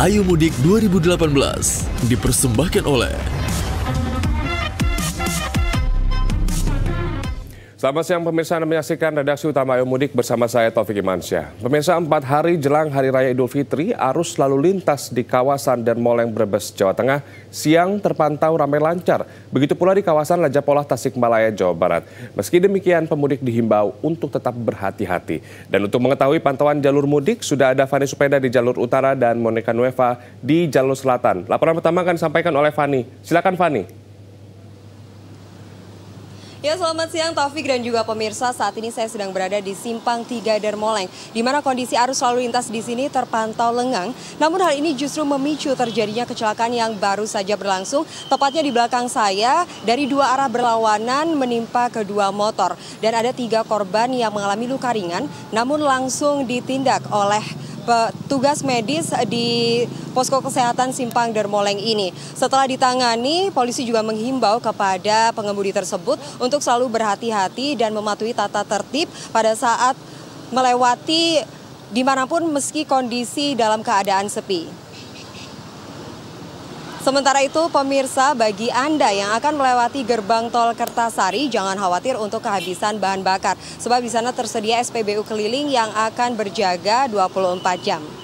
Ayo Mudik 2018 dipersembahkan oleh Selamat siang pemirsa Anda menyaksikan redaksi utama Ayo Mudik bersama saya Taufik Imansyah. Pemirsa empat hari jelang Hari Raya Idul Fitri, arus lalu lintas di kawasan Dermoleng Brebes, Jawa Tengah siang terpantau ramai lancar. Begitu pula di kawasan Lajapolah Tasikmalaya, Jawa Barat. Meski demikian pemudik dihimbau untuk tetap berhati-hati. Dan untuk mengetahui pantauan jalur mudik, sudah ada Fani Supeda di jalur utara dan Monica Nueva di jalur selatan. Laporan pertama akan disampaikan oleh Fani. Silakan Fani. Ya selamat siang Taufik dan juga pemirsa. Saat ini saya sedang berada di Simpang 3 Dermoleng, di mana kondisi arus lalu lintas di sini terpantau lengang. Namun hal ini justru memicu terjadinya kecelakaan yang baru saja berlangsung. Tepatnya di belakang saya, dari dua arah berlawanan menimpa kedua motor. Dan ada tiga korban yang mengalami luka ringan, namun langsung ditindak oleh petugas medis di posko kesehatan Simpang Dermoleng ini. Setelah ditangani, polisi juga menghimbau kepada pengemudi tersebut untuk selalu berhati-hati dan mematuhi tata tertib pada saat melewati di mana pun meski kondisi dalam keadaan sepi. Sementara itu pemirsa bagi Anda yang akan melewati gerbang tol Kertasari jangan khawatir untuk kehabisan bahan bakar sebab di sana tersedia SPBU keliling yang akan berjaga 24 jam.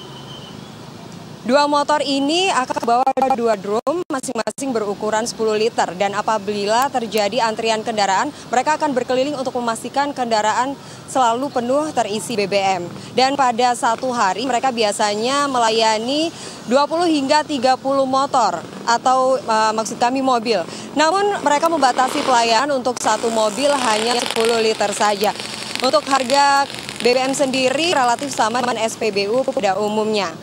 Dua motor ini akan bawa dua drum masing-masing berukuran 10 liter dan apabila terjadi antrian kendaraan, mereka akan berkeliling untuk memastikan kendaraan selalu penuh terisi BBM. Dan pada satu hari mereka biasanya melayani 20 hingga 30 motor atau uh, maksud kami mobil. Namun mereka membatasi pelayanan untuk satu mobil hanya 10 liter saja. Untuk harga BBM sendiri relatif sama dengan SPBU pada umumnya.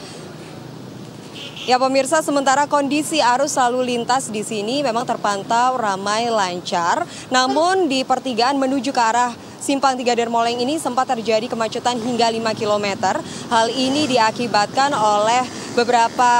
Ya pemirsa, sementara kondisi arus lalu lintas di sini memang terpantau ramai lancar. Namun di pertigaan menuju ke arah Simpang 3 Dermoleng ini sempat terjadi kemacetan hingga 5 km. Hal ini diakibatkan oleh beberapa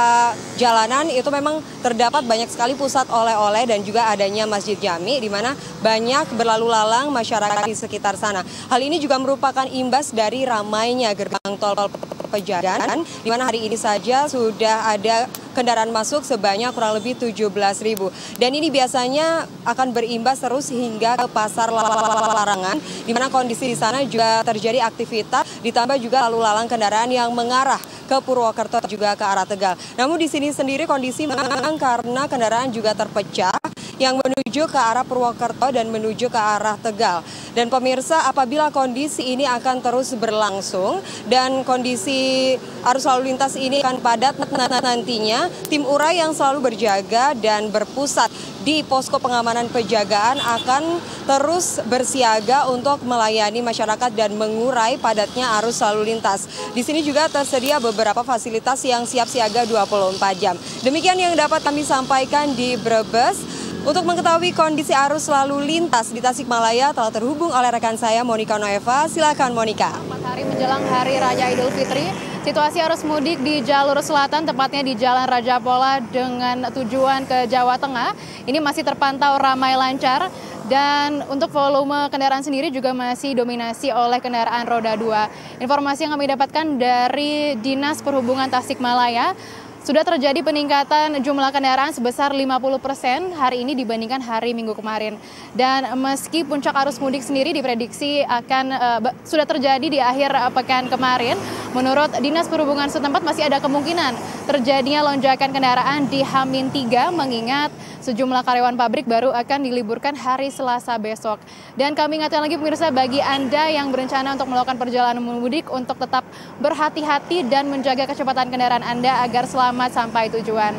jalanan itu memang terdapat banyak sekali pusat oleh-oleh dan juga adanya Masjid Jami di mana banyak berlalu lalang masyarakat di sekitar sana. Hal ini juga merupakan imbas dari ramainya gerbang tol Pejagan, di mana hari ini saja sudah ada kendaraan masuk sebanyak kurang lebih 17 ribu. Dan ini biasanya akan berimbas terus hingga ke pasar larangan, di mana kondisi di sana juga terjadi aktivitas, ditambah juga lalu lalang kendaraan yang mengarah ke Purwokerto juga ke arah Tegal. Namun di sini sendiri kondisi memang karena kendaraan juga terpecah yang menuju ke arah Purwokerto dan menuju ke arah Tegal. Dan pemirsa apabila kondisi ini akan terus berlangsung dan kondisi arus lalu lintas ini akan padat nantinya, tim URA yang selalu berjaga dan berpusat di posko pengamanan penjagaan akan terus bersiaga untuk melayani masyarakat dan mengurai padatnya arus lalu lintas. Di sini juga tersedia beberapa fasilitas yang siap siaga 24 jam. Demikian yang dapat kami sampaikan di Brebes. Untuk mengetahui kondisi arus lalu lintas di Tasikmalaya telah terhubung oleh rekan saya Monika Noeva. Silakan Monika. Empat hari menjelang Hari Raya Idul Fitri, situasi arus mudik di jalur selatan, tepatnya di Jalan Raja Pola dengan tujuan ke Jawa Tengah, ini masih terpantau ramai lancar. Dan untuk volume kendaraan sendiri juga masih dominasi oleh kendaraan roda 2. Informasi yang kami dapatkan dari Dinas Perhubungan Tasikmalaya, sudah terjadi peningkatan jumlah kendaraan sebesar 50 persen hari ini dibandingkan hari Minggu kemarin. Dan meski puncak arus mudik sendiri diprediksi akan uh, sudah terjadi di akhir uh, pekan kemarin, menurut Dinas Perhubungan setempat masih ada kemungkinan terjadinya lonjakan kendaraan di Hamin 3 mengingat Sejumlah karyawan pabrik baru akan diliburkan hari Selasa besok. Dan kami ingatkan lagi pemirsa bagi Anda yang berencana untuk melakukan perjalanan mudik untuk tetap berhati-hati dan menjaga kecepatan kendaraan Anda agar selamat sampai tujuan.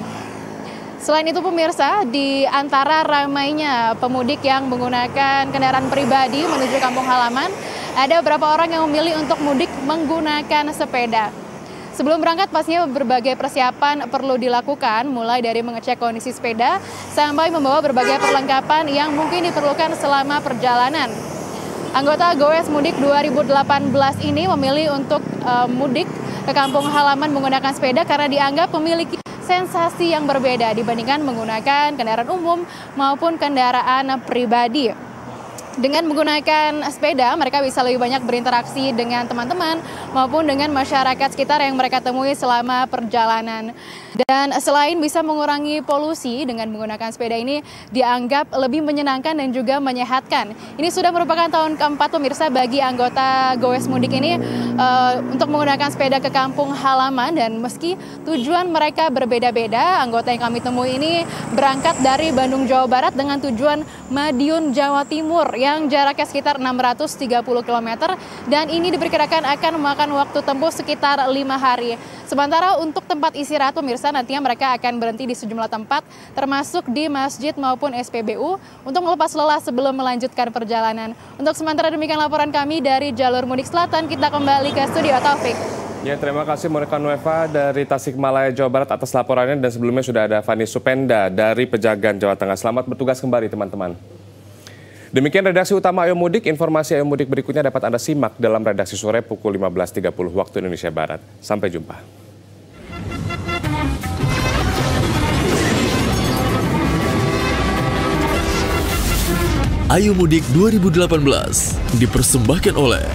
Selain itu pemirsa, di antara ramainya pemudik yang menggunakan kendaraan pribadi menuju kampung halaman, ada beberapa orang yang memilih untuk mudik menggunakan sepeda. Sebelum berangkat pastinya berbagai persiapan perlu dilakukan mulai dari mengecek kondisi sepeda sampai membawa berbagai perlengkapan yang mungkin diperlukan selama perjalanan. Anggota Goes Mudik 2018 ini memilih untuk uh, mudik ke kampung halaman menggunakan sepeda karena dianggap memiliki sensasi yang berbeda dibandingkan menggunakan kendaraan umum maupun kendaraan pribadi. Dengan menggunakan sepeda, mereka bisa lebih banyak berinteraksi dengan teman-teman maupun dengan masyarakat sekitar yang mereka temui selama perjalanan. Dan selain bisa mengurangi polusi dengan menggunakan sepeda ini dianggap lebih menyenangkan dan juga menyehatkan. Ini sudah merupakan tahun keempat pemirsa bagi anggota Goes Mudik ini uh, untuk menggunakan sepeda ke kampung halaman dan meski tujuan mereka berbeda-beda, anggota yang kami temui ini berangkat dari Bandung, Jawa Barat dengan tujuan Madiun, Jawa Timur yang jaraknya sekitar 630 km dan ini diperkirakan akan memakan waktu tempuh sekitar lima hari. Sementara untuk tempat istirahat pemirsa nantinya mereka akan berhenti di sejumlah tempat, termasuk di masjid maupun SPBU, untuk melepas lelah sebelum melanjutkan perjalanan. Untuk sementara demikian laporan kami dari Jalur Mudik Selatan, kita kembali ke studio Taufik. Ya, terima kasih Monika Nueva dari Tasikmalaya, Jawa Barat atas laporannya dan sebelumnya sudah ada Fani Supenda dari Pejagan, Jawa Tengah. Selamat bertugas kembali teman-teman. Demikian redaksi utama Ayo Mudik. Informasi Ayo Mudik berikutnya dapat Anda simak dalam redaksi sore pukul 15.30 waktu Indonesia Barat. Sampai jumpa. Ayo Mudik 2018 dipersembahkan oleh